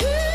Ooh.